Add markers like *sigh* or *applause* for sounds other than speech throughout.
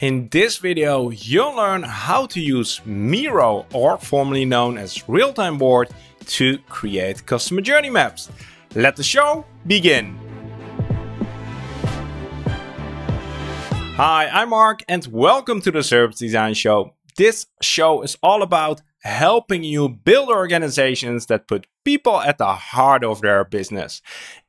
In this video, you'll learn how to use Miro, or formerly known as RealtimeBoard, to create customer journey maps. Let the show begin. Hi, I'm Mark and welcome to the Service Design Show. This show is all about helping you build organizations that put people at the heart of their business.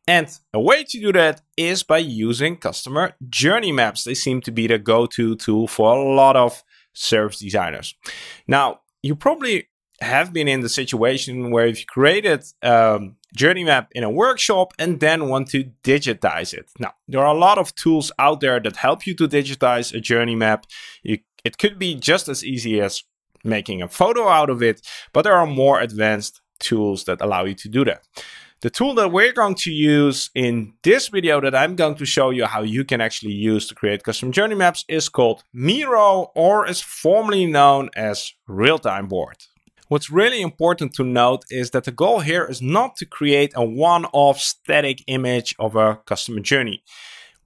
And a way to do that is by using customer journey maps. They seem to be the go-to tool for a lot of service designers. Now, you probably have been in the situation where if you've created a journey map in a workshop and then want to digitize it. Now, there are a lot of tools out there that help you to digitize a journey map. It could be just as easy as making a photo out of it, but there are more advanced tools that allow you to do that. The tool that we're going to use in this video that I'm going to show you how you can actually use to create custom journey maps is called Miro or is formerly known as RealtimeBoard. What's really important to note is that the goal here is not to create a one-off static image of a customer journey.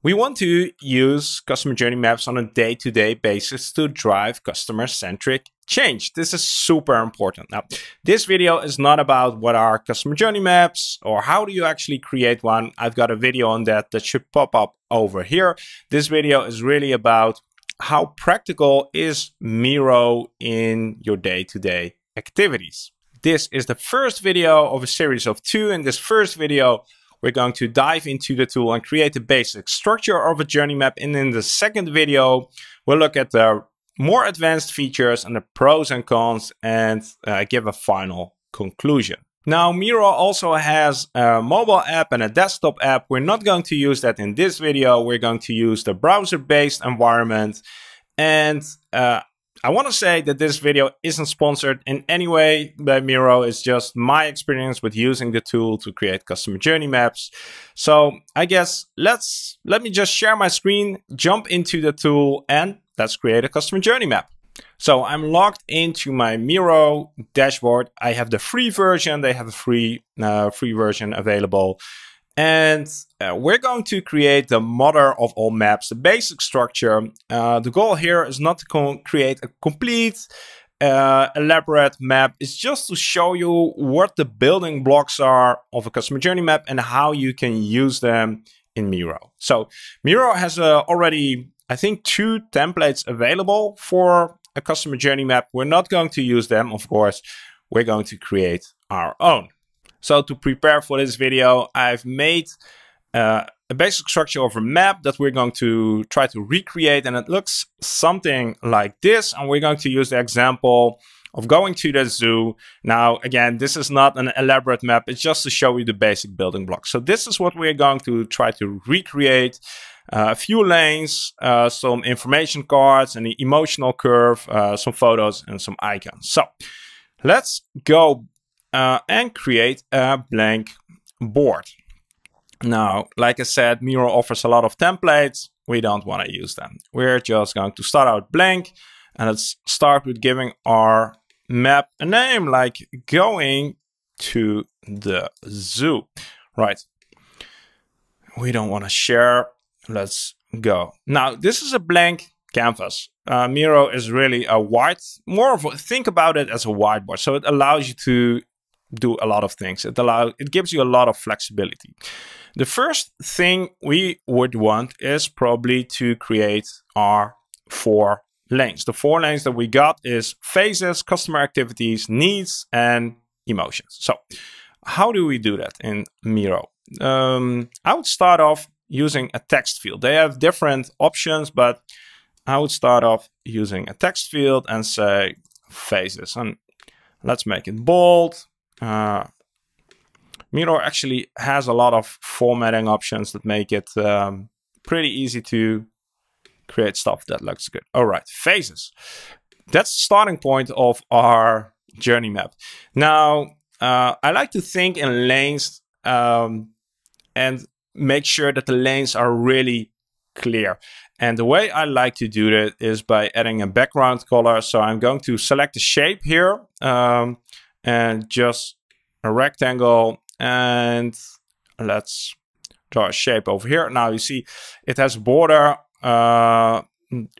We want to use customer journey maps on a day-to-day -day basis to drive customer-centric change. This is super important. Now, this video is not about what are customer journey maps or how do you actually create one. I've got a video on that that should pop up over here. This video is really about how practical is Miro in your day-to-day -day activities. This is the first video of a series of two. In this first video, we're going to dive into the tool and create the basic structure of a journey map. And in the second video, we'll look at the more advanced features and the pros and cons and uh, give a final conclusion. Now, Miro also has a mobile app and a desktop app. We're not going to use that in this video. We're going to use the browser-based environment. And uh, I want to say that this video isn't sponsored in any way by Miro. It's just my experience with using the tool to create customer journey maps. So I guess let's let me just share my screen, jump into the tool, and let's create a customer journey map. So I'm logged into my Miro dashboard. I have the free version. They have a free uh, free version available. And uh, we're going to create the mother of all maps, the basic structure. Uh, the goal here is not to create a complete, uh, elaborate map. It's just to show you what the building blocks are of a customer journey map and how you can use them in Miro. So Miro has uh, already, I think, two templates available for a customer journey map. We're not going to use them, of course. We're going to create our own. So to prepare for this video, I've made uh, a basic structure of a map that we're going to try to recreate. And it looks something like this. And we're going to use the example of going to the zoo. Now, again, this is not an elaborate map. It's just to show you the basic building blocks. So this is what we're going to try to recreate. Uh, a few lanes, uh, some information cards, an emotional curve, uh, some photos, and some icons. So let's go and create a blank board. Now, like I said, Miro offers a lot of templates. We don't want to use them. We're just going to start out blank and let's start with giving our map a name like going to the zoo. Right. We don't want to share. Let's go. Now, this is a blank canvas. Uh, Miro is really a white, more of a, think about it as a whiteboard. So it allows you to do a lot of things. It allows it gives you a lot of flexibility. The first thing we would want is probably to create our four lanes. The four lanes that we got is phases, customer activities, needs, and emotions. So how do we do that in Miro? Um, I would start off using a text field. They have different options, but I would start off using a text field and say phases. And let's make it bold, uh, Miro actually has a lot of formatting options that make it um, pretty easy to create stuff that looks good. All right, phases. That's the starting point of our journey map. Now, uh, I like to think in lanes um, and make sure that the lanes are really clear. And the way I like to do that is by adding a background color. So I'm going to select the shape here. Um, and just a rectangle and let's draw a shape over here. Now you see it has a border uh,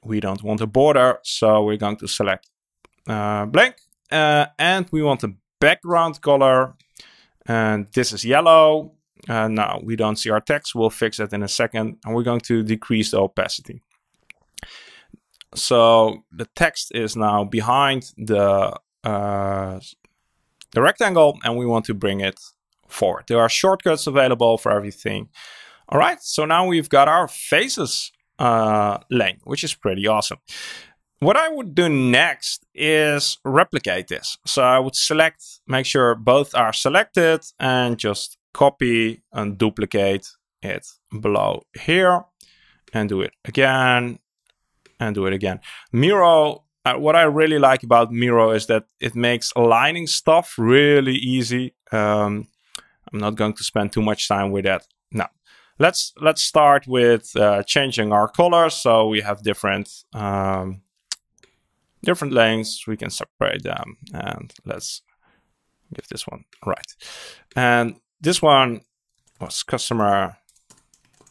we don't want a border, so we're going to select uh, blank. Uh, and we want a background color, and this is yellow. Uh, now we don't see our text, we'll fix that in a second. And we're going to decrease the opacity. So the text is now behind the, uh, the rectangle, and we want to bring it forward. There are shortcuts available for everything. All right, so now we've got our faces uh, lane, which is pretty awesome. What I would do next is replicate this. So I would select, make sure both are selected and just copy and duplicate it below here and do it again and do it again. Miro, uh, what I really like about Miro is that it makes aligning stuff really easy. Um, I'm not going to spend too much time with that now. Let's let's start with uh, changing our colors. So we have different um, different lanes. We can separate them, and let's give this one right. And this one was customer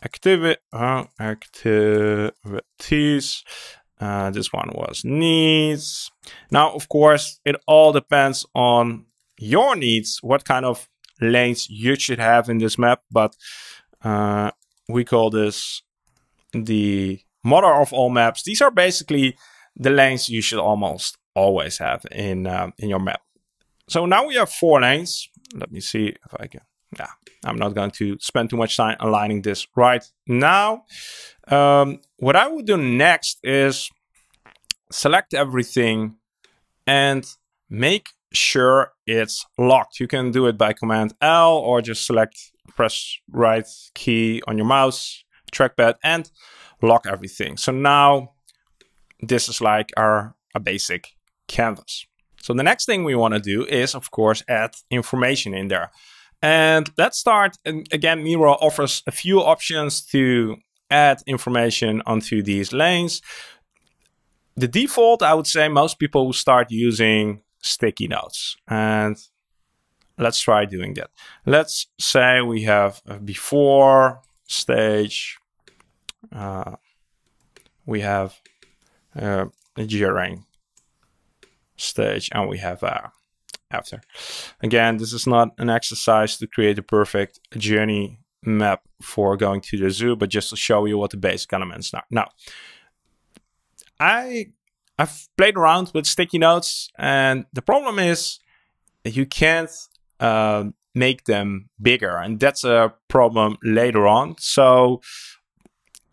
activi uh, activities. Uh, this one was needs. Now, of course, it all depends on your needs, what kind of lanes you should have in this map, but uh, we call this the mother of all maps. These are basically the lanes you should almost always have in uh, in your map. So now we have four lanes. Let me see if I can. Yeah, I'm not going to spend too much time aligning this right now. Um, what I would do next is select everything and make sure it's locked. You can do it by Command L or just select, press right key on your mouse, trackpad, and lock everything. So now this is like our a basic canvas. So the next thing we want to do is, of course, add information in there. And let's start. And again, Miro offers a few options to add information onto these lanes. The default, I would say, most people will start using sticky notes. And let's try doing that. Let's say we have a before stage. Uh, we have uh, a during stage and we have uh, after. Again, this is not an exercise to create a perfect journey map for going to the zoo, but just to show you what the basic elements are. Now, I I've played around with sticky notes, and the problem is you can't uh, make them bigger, and that's a problem later on. So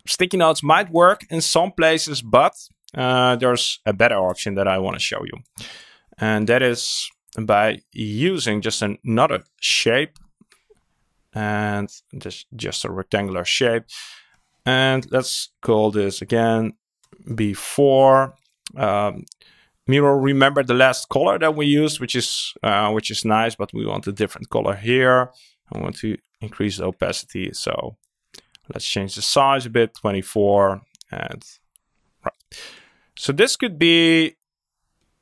sticky notes might work in some places, but uh, there's a better option that I want to show you, and that is by using just another shape and this just a rectangular shape and let's call this again before um, Miro remember the last color that we used, which is uh, which is nice, but we want a different color here. I want to increase the opacity, so let's change the size a bit, 24, and right. So this could be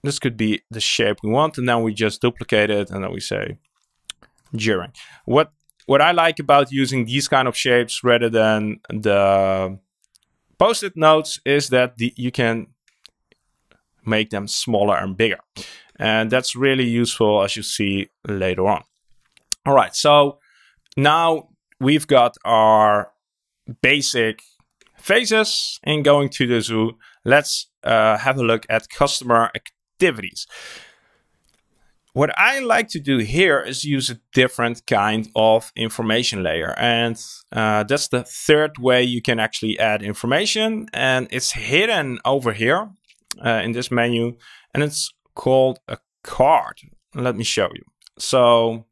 this could be the shape we want, and then we just duplicate it, and then we say during. What what I like about using these kind of shapes rather than the post-it notes is that the, you can make them smaller and bigger. And that's really useful as you see later on. All right, so now we've got our basic phases in going to the zoo. Let's uh, have a look at customer activities. What I like to do here is use a different kind of information layer. And uh, that's the third way you can actually add information. And it's hidden over here uh, in this menu, and it's called a card. Let me show you. So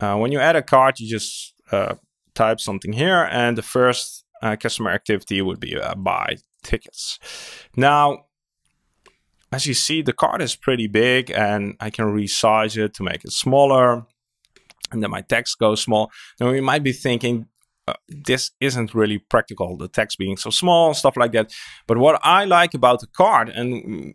uh, when you add a card, you just uh, type something here, and the first uh, customer activity would be uh, buy tickets. Now, as you see, the card is pretty big, and I can resize it to make it smaller, and then my text goes small. Now, you might be thinking, uh, this isn't really practical, the text being so small, stuff like that. But what I like about the card, and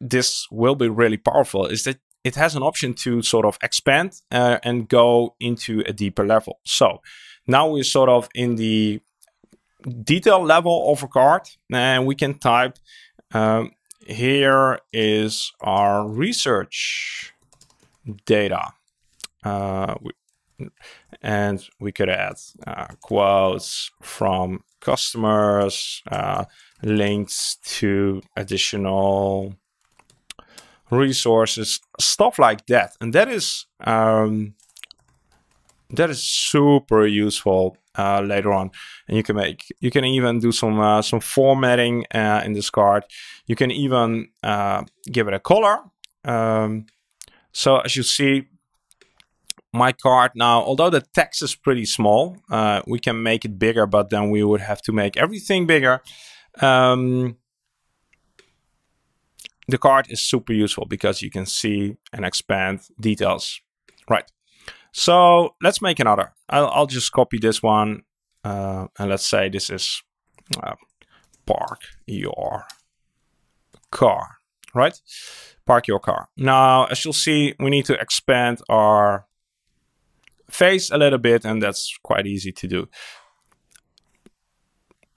this will be really powerful, is that it has an option to sort of expand uh, and go into a deeper level. So now we're sort of in the detail level of a card and we can type um, here is our research data. Uh, we, and we could add uh, quotes from customers, uh, links to additional resources, stuff like that. And that is um, that is super useful uh, later on. And you can make you can even do some uh, some formatting uh, in this card. You can even uh, give it a color. Um, so as you see, my card now, although the text is pretty small, uh, we can make it bigger, but then we would have to make everything bigger. Um, the card is super useful because you can see and expand details. Right. So let's make another. I'll, I'll just copy this one. Uh, and let's say this is uh, park your car, right? Park your car. Now, as you'll see, we need to expand our face a little bit, and that's quite easy to do.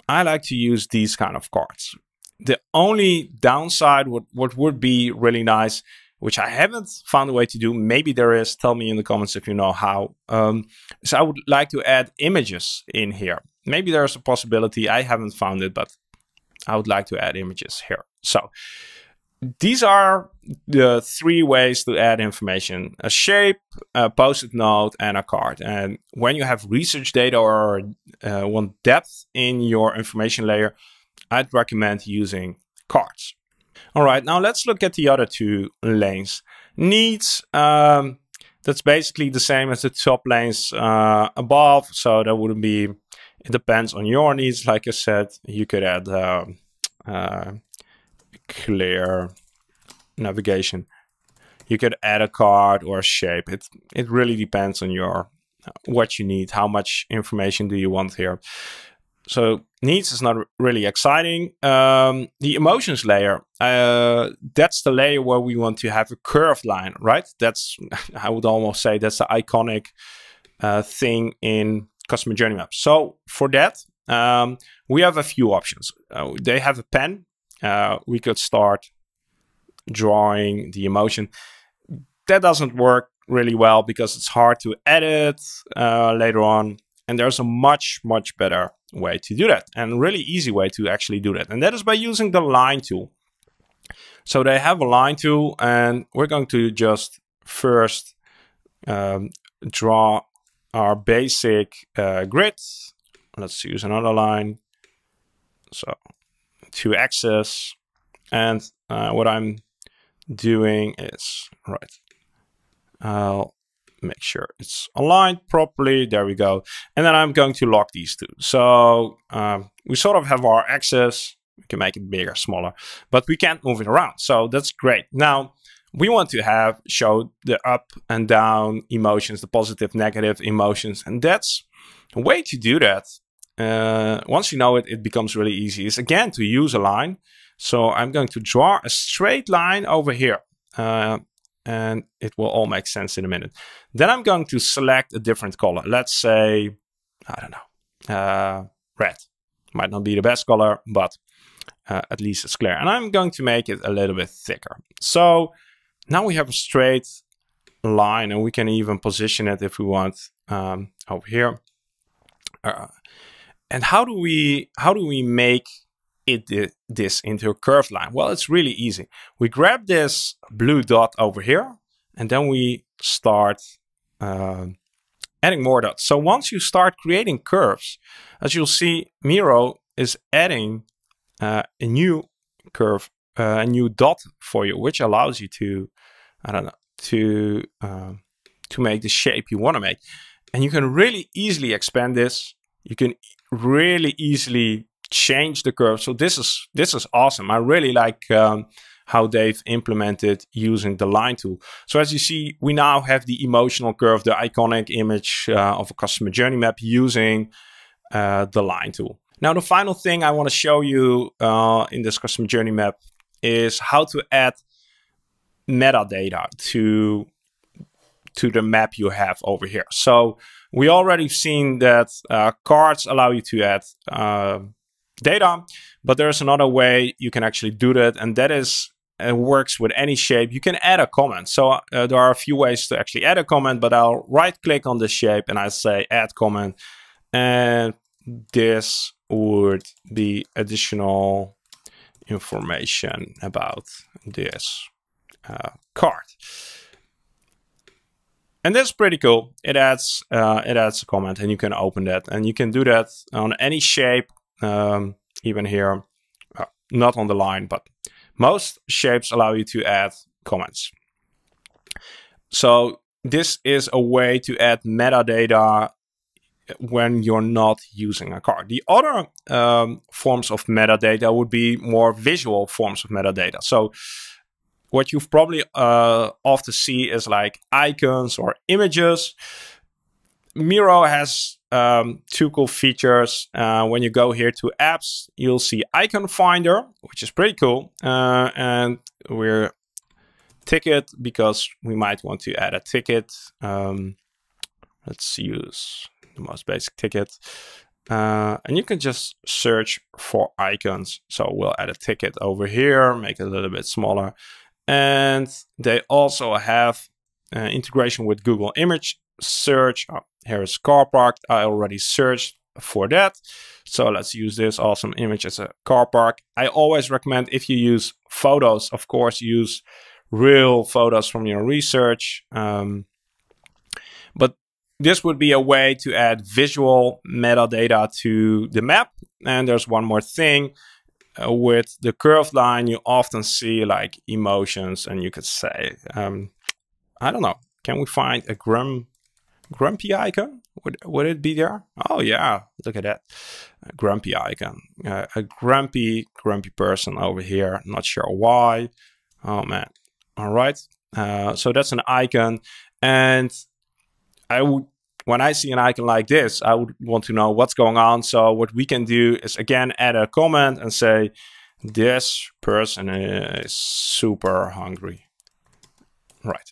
I like to use these kind of cards the only downside, what, what would be really nice, which I haven't found a way to do, maybe there is, tell me in the comments if you know how, um, is I would like to add images in here. Maybe there's a possibility, I haven't found it, but I would like to add images here. So these are the three ways to add information a shape a post-it note and a card and when you have research data or uh, want depth in your information layer I'd recommend using cards. All right, now let's look at the other two lanes. Needs, um, that's basically the same as the top lanes uh, above. So that wouldn't be, it depends on your needs. Like I said, you could add uh, uh, clear navigation. You could add a card or a shape. It, it really depends on your what you need, how much information do you want here. So needs is not really exciting. Um, the emotions layer, uh, that's the layer where we want to have a curved line, right? That's, *laughs* I would almost say that's the iconic uh, thing in customer journey maps. So for that, um, we have a few options. Uh, they have a pen. Uh, we could start drawing the emotion. That doesn't work really well because it's hard to edit uh, later on. And there's a much, much better way to do that and really easy way to actually do that. And that is by using the line tool. So they have a line tool and we're going to just first um, draw our basic uh, grid. Let's use another line. So to access and uh, what I'm doing is, right, I'll make sure it's aligned properly. There we go. And then I'm going to lock these two. So um, we sort of have our axis. We can make it bigger, smaller, but we can't move it around. So that's great. Now we want to have show the up and down emotions, the positive, negative emotions. And that's a way to do that. Uh, once you know it, it becomes really easy is again to use a line. So I'm going to draw a straight line over here. Uh, and it will all make sense in a minute. Then I'm going to select a different color. Let's say, I don't know, uh, red. Might not be the best color, but uh, at least it's clear. And I'm going to make it a little bit thicker. So now we have a straight line and we can even position it if we want um, over here. Uh, and how do we how do we make it this into a curved line? Well, it's really easy. We grab this blue dot over here, and then we start uh, adding more dots. So once you start creating curves, as you'll see, Miro is adding uh, a new curve, uh, a new dot for you, which allows you to, I don't know, to uh, to make the shape you want to make. And you can really easily expand this. You can really easily change the curve. So this is this is awesome. I really like um, how they've implemented using the line tool. So as you see, we now have the emotional curve, the iconic image uh, of a customer journey map using uh, the line tool. Now, the final thing I want to show you uh, in this customer journey map is how to add metadata to to the map you have over here. So we already seen that uh, cards allow you to add uh, data, but there's another way you can actually do that, and that is it works with any shape. You can add a comment. So uh, there are a few ways to actually add a comment, but I'll right click on the shape and I say add comment. And this would be additional information about this uh, card. And that's pretty cool. It adds uh, it adds a comment, and you can open that, and you can do that on any shape, um, even here, uh, not on the line, but most shapes allow you to add comments. So this is a way to add metadata when you're not using a card. The other um, forms of metadata would be more visual forms of metadata. So what you've probably uh, often see is like icons or images. Miro has um, two cool features. Uh, when you go here to apps, you'll see Iconfinder, which is pretty cool. Uh, and we're ticket because we might want to add a ticket. Um, let's use the most basic ticket. Uh, and you can just search for icons. So we'll add a ticket over here, make it a little bit smaller. And they also have uh, integration with Google Image Search. Oh, here is car park. I already searched for that. So let's use this awesome image as a car park. I always recommend if you use photos, of course, use real photos from your research. Um, but this would be a way to add visual metadata to the map. And there's one more thing. Uh, with the curved line, you often see like emotions, and you could say, um, I don't know, can we find a grum, grumpy icon? Would, would it be there? Oh, yeah, look at that. A grumpy icon. Uh, a grumpy, grumpy person over here. Not sure why. Oh, man. All right. Uh, so that's an icon. And I would when I see an icon like this, I would want to know what's going on. So what we can do is again add a comment and say, this person is super hungry. Right.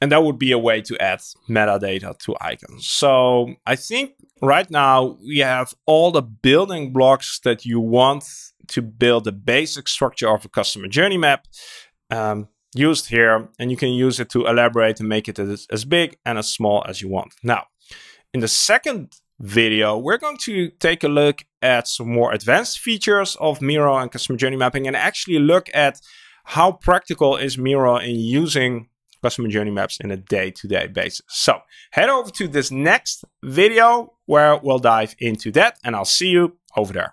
And that would be a way to add metadata to icons. So I think right now we have all the building blocks that you want to build the basic structure of a customer journey map. Um, used here and you can use it to elaborate and make it as, as big and as small as you want. Now, in the second video, we're going to take a look at some more advanced features of Miro and customer journey mapping and actually look at how practical is Miro in using customer journey maps in a day-to-day -day basis. So head over to this next video where we'll dive into that and I'll see you over there.